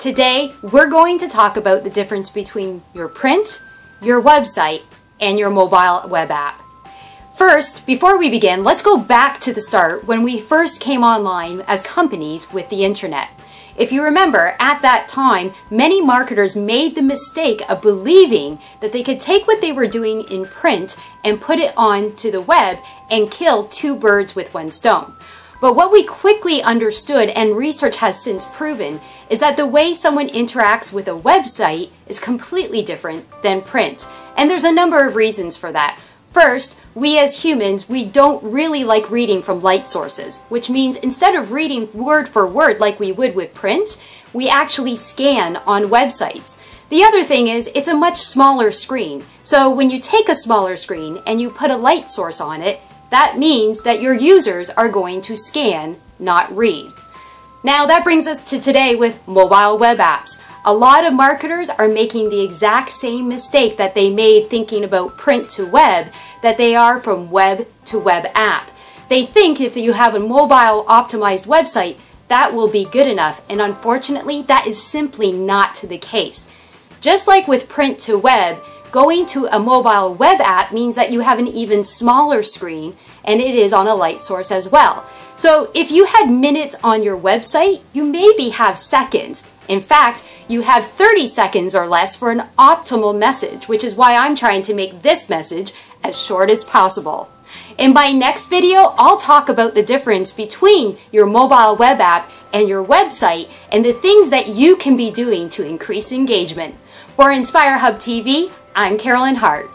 Today, we're going to talk about the difference between your print, your website, and your mobile web app. First, before we begin, let's go back to the start when we first came online as companies with the internet. If you remember, at that time, many marketers made the mistake of believing that they could take what they were doing in print and put it on to the web and kill two birds with one stone. But what we quickly understood and research has since proven is that the way someone interacts with a website is completely different than print. And there's a number of reasons for that. First, we as humans, we don't really like reading from light sources, which means instead of reading word for word like we would with print, we actually scan on websites. The other thing is it's a much smaller screen. So when you take a smaller screen and you put a light source on it, that means that your users are going to scan, not read. Now that brings us to today with mobile web apps. A lot of marketers are making the exact same mistake that they made thinking about print to web that they are from web to web app. They think if you have a mobile optimized website, that will be good enough. And unfortunately, that is simply not the case. Just like with print to web, Going to a mobile web app means that you have an even smaller screen and it is on a light source as well. So if you had minutes on your website, you maybe have seconds. In fact, you have 30 seconds or less for an optimal message, which is why I'm trying to make this message as short as possible. In my next video, I'll talk about the difference between your mobile web app and your website and the things that you can be doing to increase engagement. For InspireHUB TV, I'm Karolyn Hart.